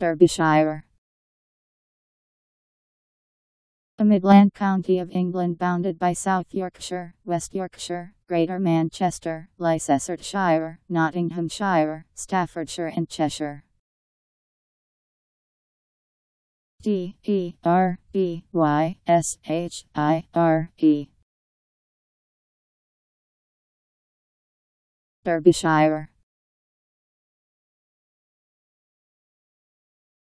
Derbyshire. A Midland county of England bounded by South Yorkshire, West Yorkshire, Greater Manchester, Leicestershire, Nottinghamshire, Staffordshire and Cheshire. D E R B Y S H I R E Derbyshire